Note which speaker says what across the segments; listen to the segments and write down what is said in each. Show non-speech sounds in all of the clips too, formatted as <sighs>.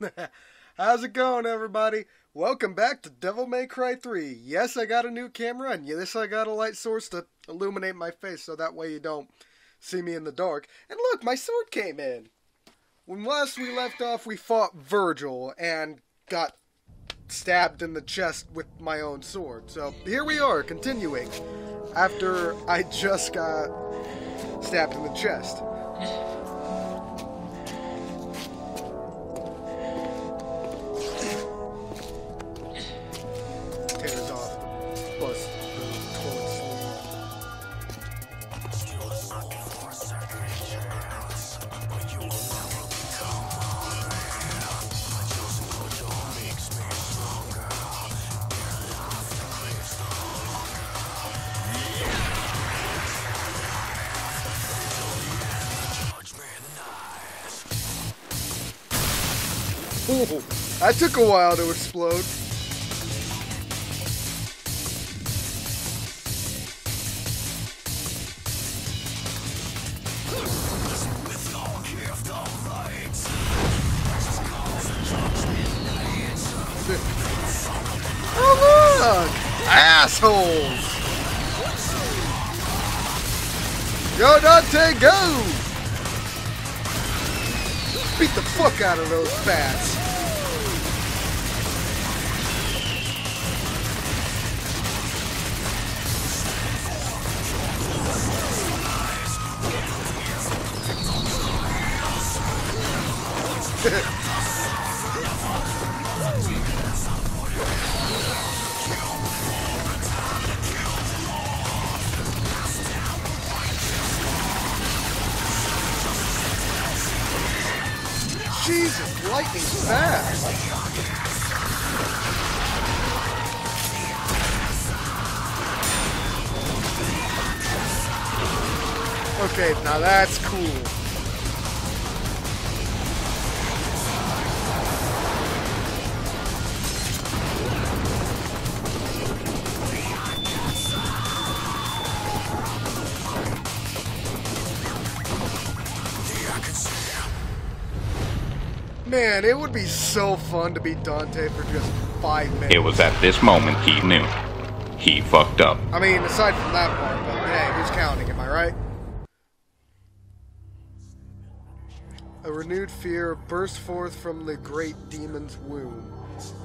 Speaker 1: <laughs> How's it going, everybody? Welcome back to Devil May Cry 3. Yes, I got a new camera, and yes, I got a light source to illuminate my face so that way you don't see me in the dark. And look, my sword came in. When last we left off, we fought Vergil and got stabbed in the chest with my own sword. So here we are, continuing. After I just got stabbed in the chest. That took a while to explode. Oh! Assholes! Go Dante, go! Beat the fuck out of those bats. Now that's cool. Man, it would be so fun to beat Dante for just five minutes.
Speaker 2: It was at this moment he knew. He fucked up.
Speaker 1: I mean, aside from that part, but hey, who's counting? Am I right? Renewed fear burst forth from the great demon's womb.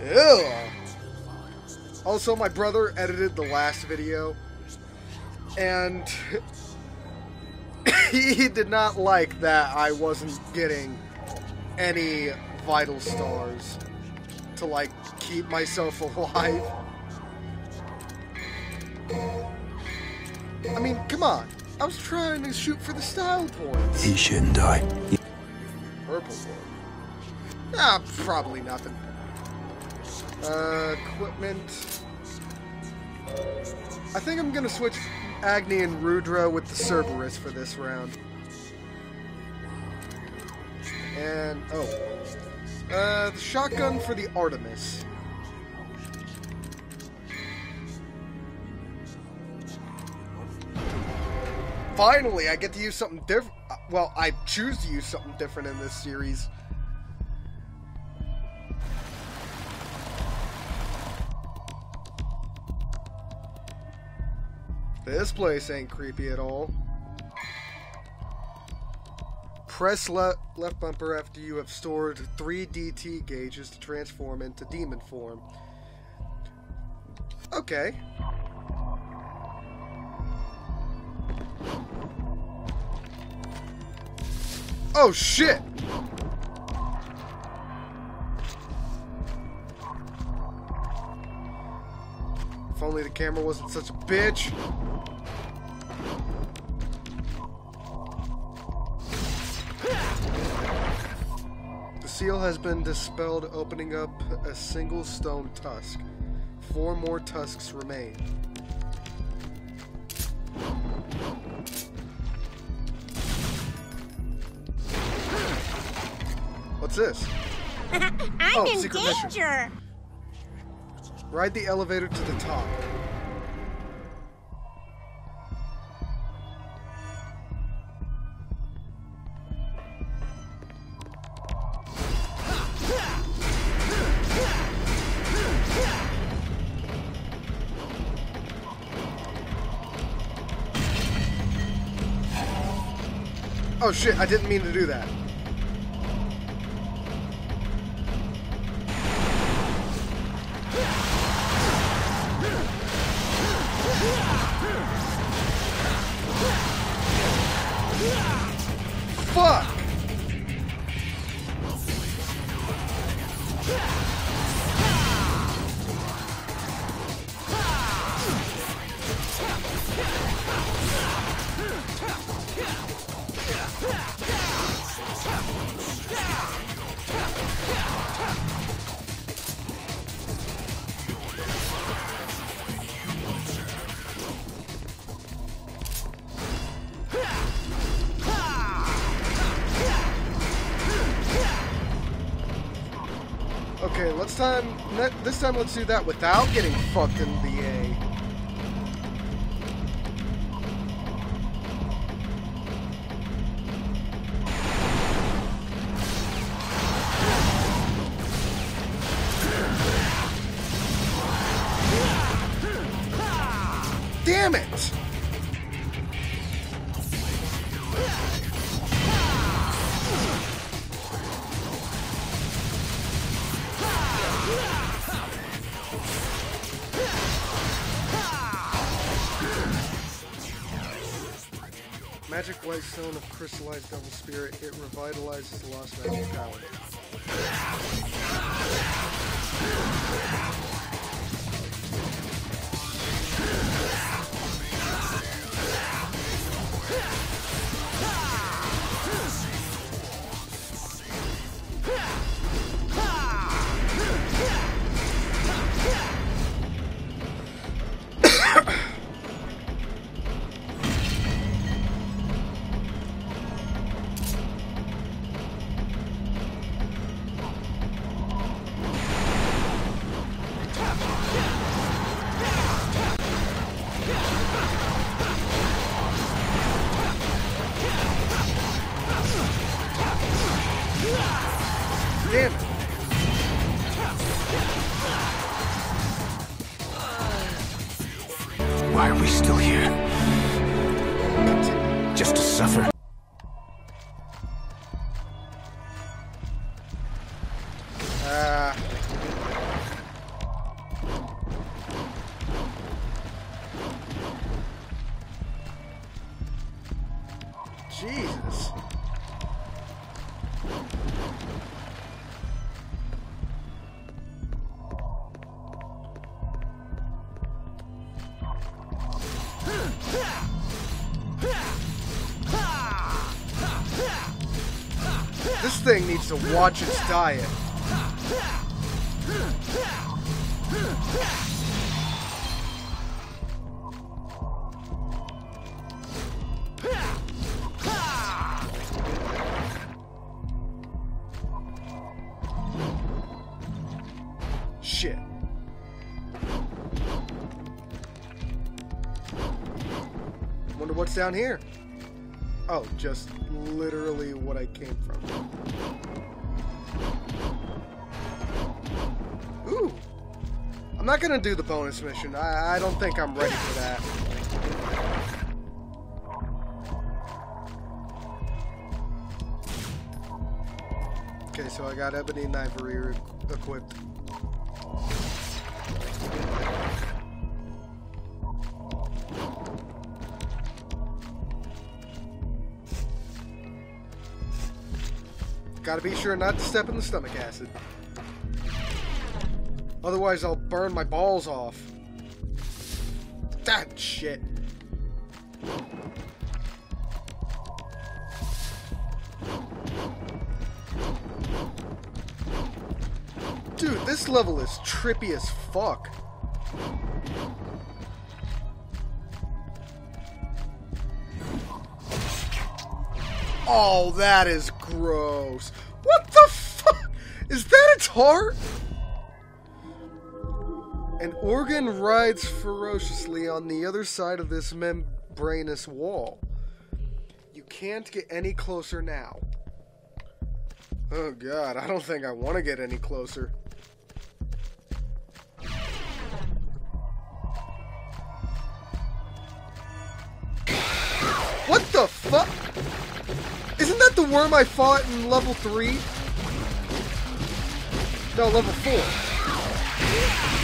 Speaker 1: Ew. Also, my brother edited the last video, and <laughs> he did not like that I wasn't getting any vital stars to like keep myself <laughs> alive. I mean, come on. I was trying to shoot for the style points.
Speaker 3: He shouldn't die.
Speaker 1: Purple one. Ah, probably nothing. Uh, equipment. I think I'm gonna switch Agni and Rudra with the Cerberus for this round. And, oh. Uh, the shotgun for the Artemis. Finally, I get to use something different. Well, I choose to use something different in this series. This place ain't creepy at all. Press le- left bumper after you have stored three DT gauges to transform into demon form. Okay. Oh shit! If only the camera wasn't such a bitch. The seal has been dispelled, opening up a single stone tusk. Four more tusks remain. What's this? <laughs>
Speaker 4: Oh, I'm
Speaker 1: oh,
Speaker 4: in
Speaker 1: danger. Mission. Ride the elevator to the top. Oh shit, I didn't mean to do that. Fuck! This time, let's do that without getting fucked in the Magic White Stone of Crystallized Devil Spirit. It revitalizes lost magic power.
Speaker 3: Why are we still here? Just to suffer?
Speaker 1: To watch its diet. Shit. Wonder what's down here. Oh, just literally what I came from. Ooh. I'm not gonna do the bonus mission. I, I don't think I'm ready for that. Okay, so I got Ebony and Ivory equipped. Gotta be sure not to step in the stomach acid. Otherwise, I'll burn my balls off. That shit. Dude, this level is trippy as fuck. Oh, that is gross. Is that its heart? An organ rides ferociously on the other side of this membranous wall. You can't get any closer now. Oh god, I don't think I want to get any closer. What the fuck? Isn't that the worm I fought in level 3? No, level 4.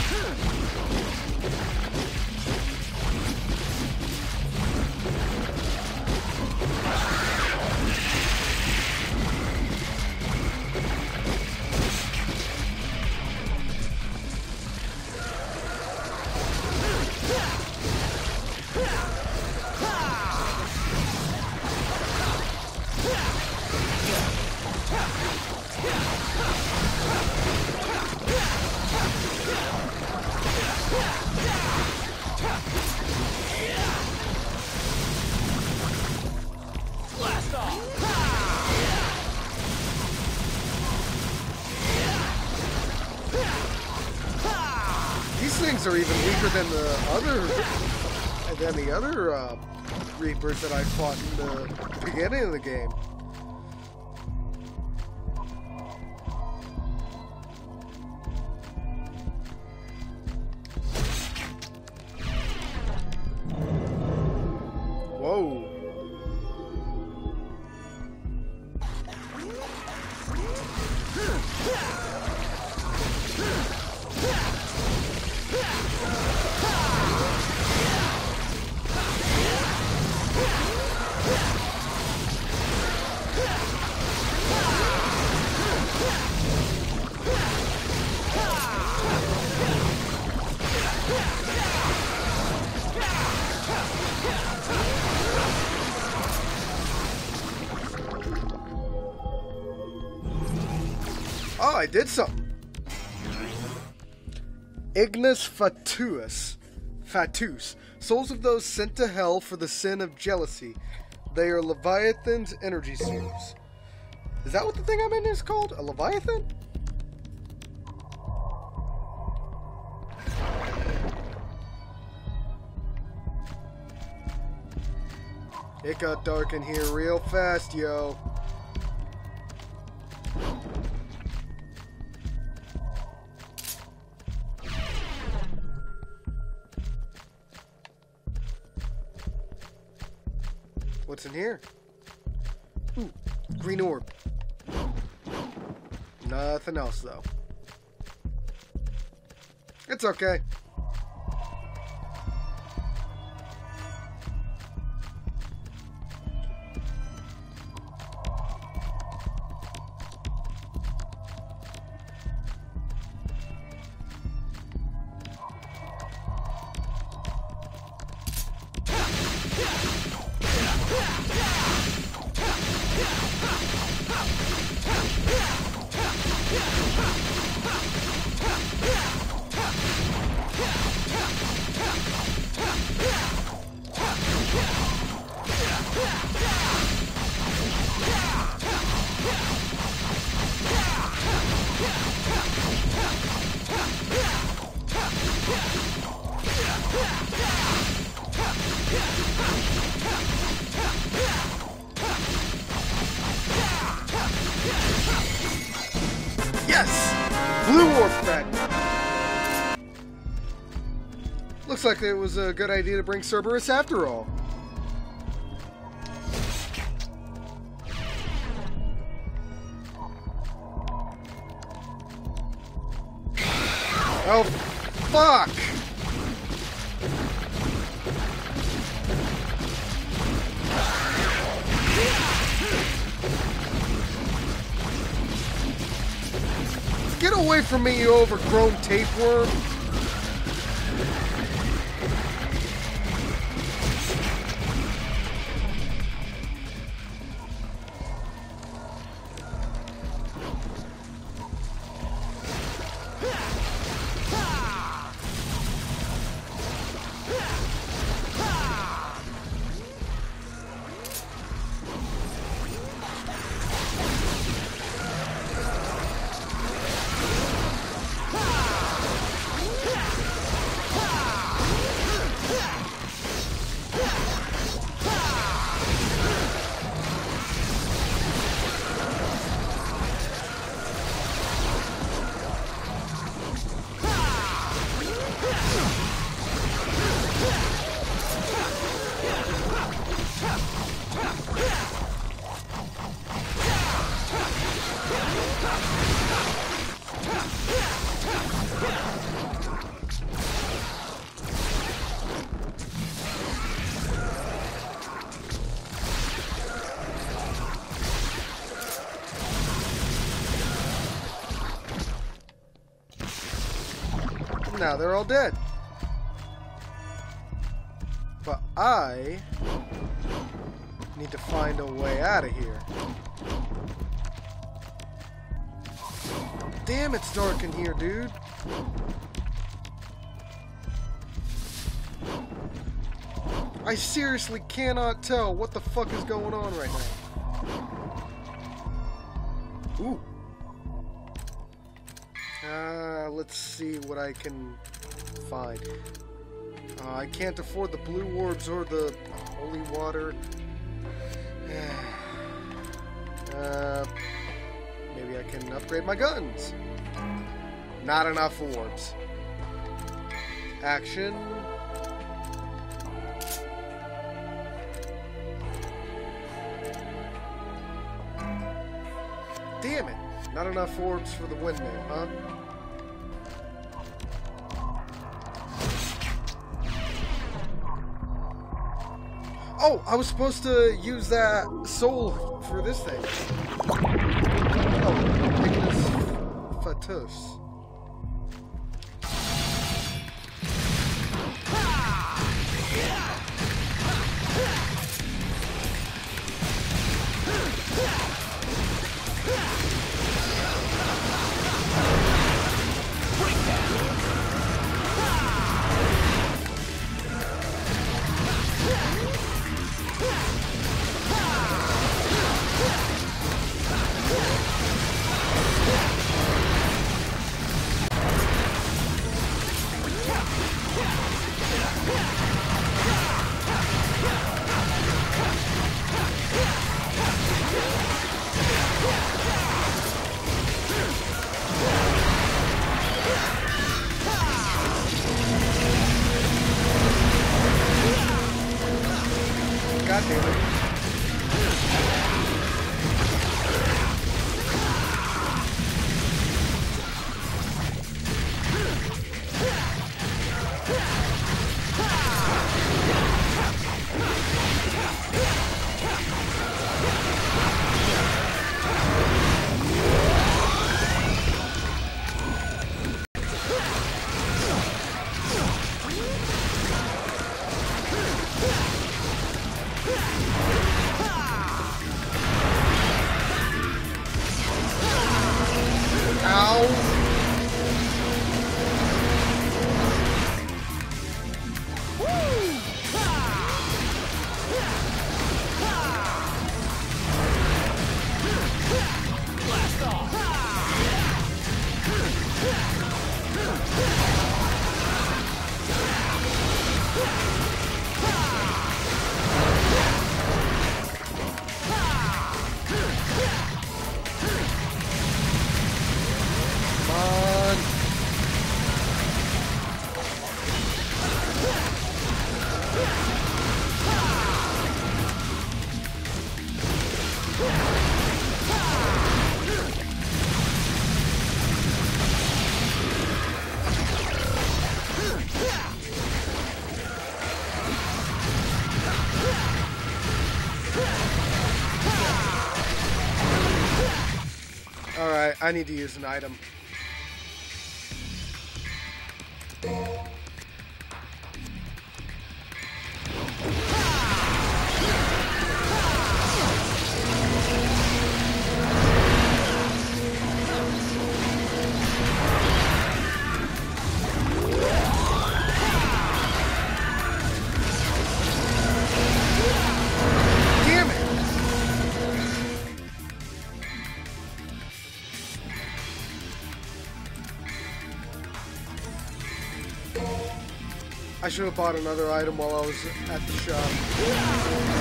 Speaker 1: These are even weaker than the other than the other uh, Reapers that I fought in the beginning of the game. Oh, I did something. Ignis Fatuus. Fatus. Souls of those sent to hell for the sin of jealousy. They are Leviathan's energy source. Is that what the thing I'm in is called? A Leviathan? It got dark in here real fast, yo. Here? Ooh, green orb. Nothing else, though. It's okay. Looks like it was a good idea to bring Cerberus after all. Oh, fuck! Get away from me, you overgrown tapeworm! Now they're all dead. But I need to find a way out of here. Damn, it's dark in here, dude. I seriously cannot tell what the fuck is going on right now. See what I can find. Uh, I can't afford the blue orbs or the holy water. <sighs> uh, maybe I can upgrade my guns. Not enough orbs. Action. Damn it. Not enough orbs for the windmill, huh? Oh, I was supposed to use that soul for this thing. Oh, Fatus. I need to use an item. I should have bought another item while I was at the shop.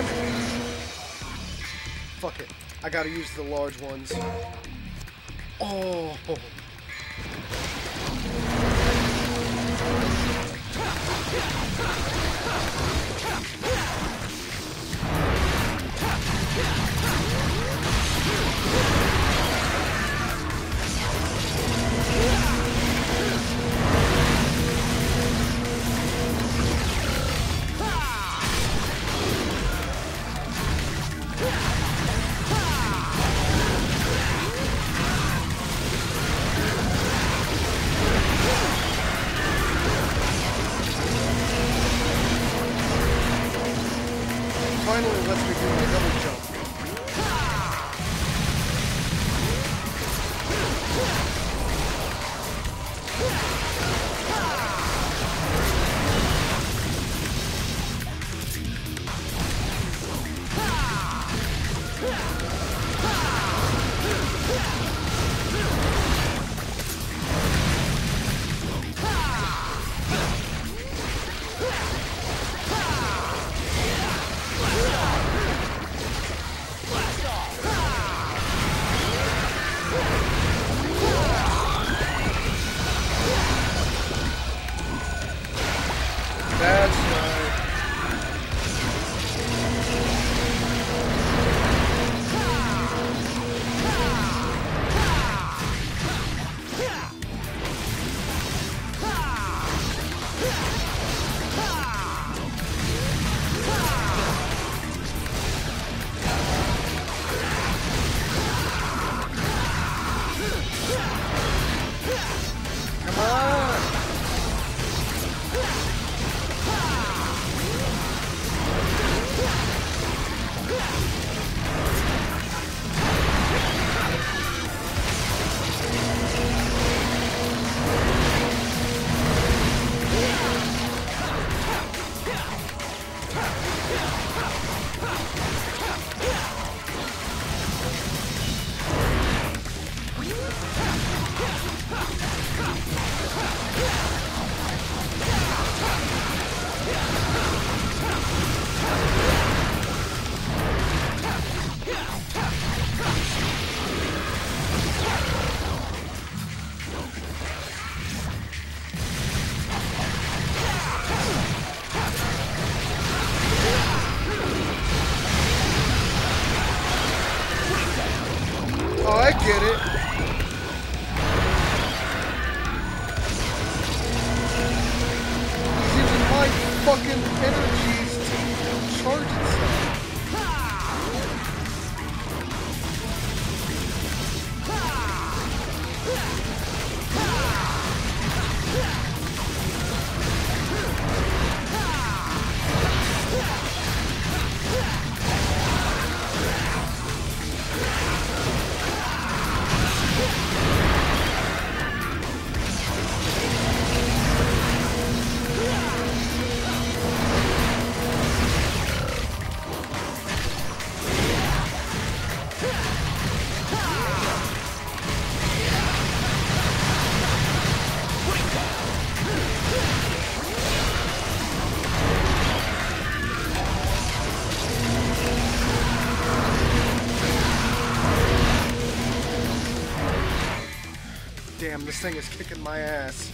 Speaker 1: Damn it! Fuck it. I gotta use the large ones. Oh! Yeah. This thing is kicking my ass.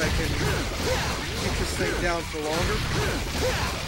Speaker 1: I can keep this thing down for longer.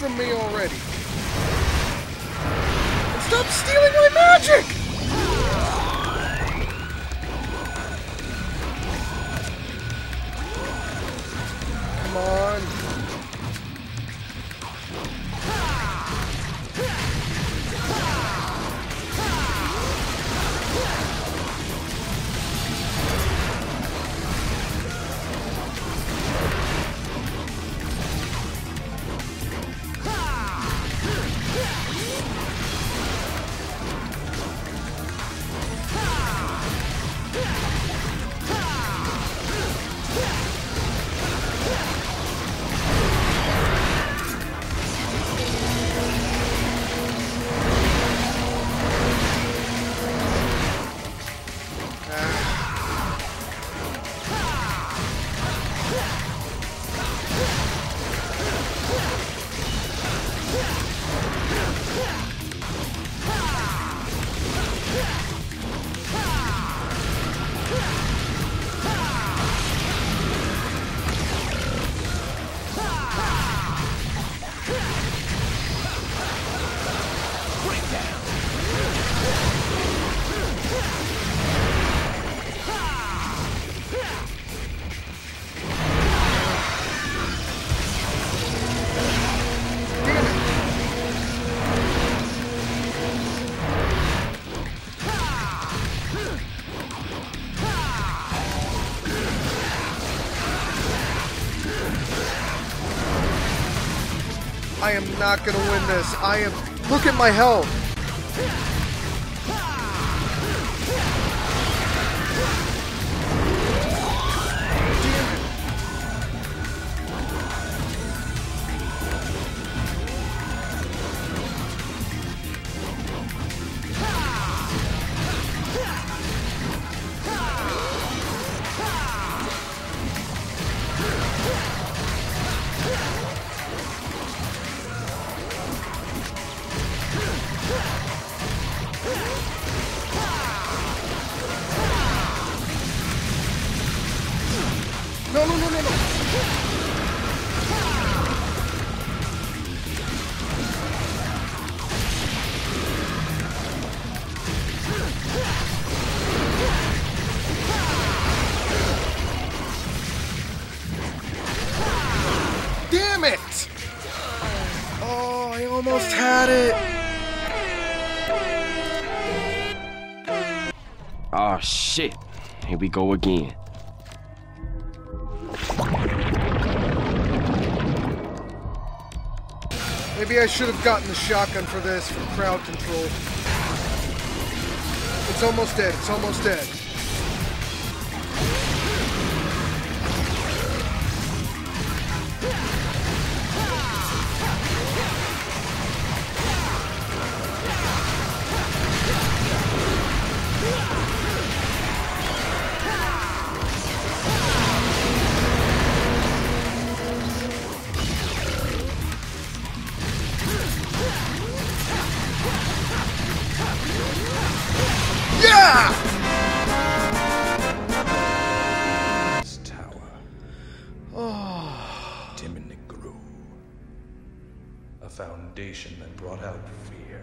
Speaker 1: From me already. I am not gonna win this. I am. Look at my health. I almost had it.
Speaker 4: Oh shit. Here we go again.
Speaker 1: Maybe I should have gotten the shotgun for this for crowd control. It's almost dead. It's almost dead.
Speaker 3: Foundation that brought out fear.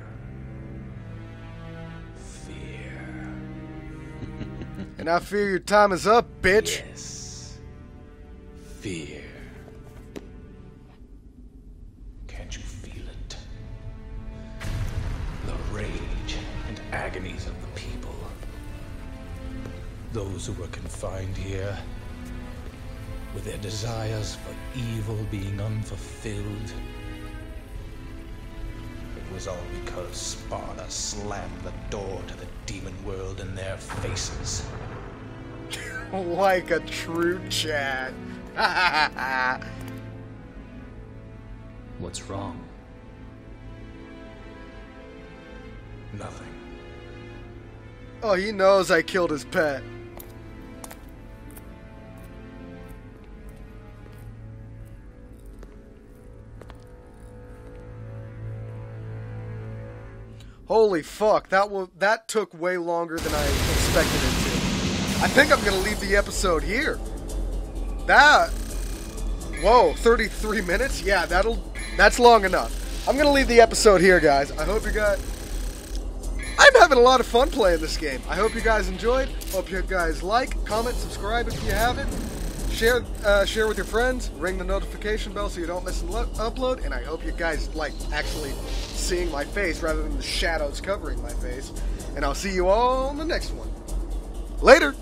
Speaker 3: Fear.
Speaker 1: And I fear your time is up, bitch.
Speaker 3: Yes. Fear. Can't you feel it? The rage and agonies of the people. Those who were confined here, with their desires for evil being unfulfilled. Was all because Sparta slammed the door to the demon world in their faces. <laughs>
Speaker 1: like a true Chad. <laughs>
Speaker 5: What's wrong?
Speaker 3: Nothing.
Speaker 1: oh, he knows I killed his pet. Holy fuck, that will that took way longer than I expected it to. I think I'm gonna leave the episode here. That Whoa, 33 minutes? Yeah, that'll that's long enough. I'm gonna leave the episode here, guys. I hope you guys I'm having a lot of fun playing this game. I hope you guys enjoyed. Hope you guys like, comment, subscribe if you haven't. Share, uh, share with your friends. Ring the notification bell so you don't miss an lo- upload. And I hope you guys like actually seeing my face rather than the shadows covering my face. And I'll see you all in the next one. Later.